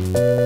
Música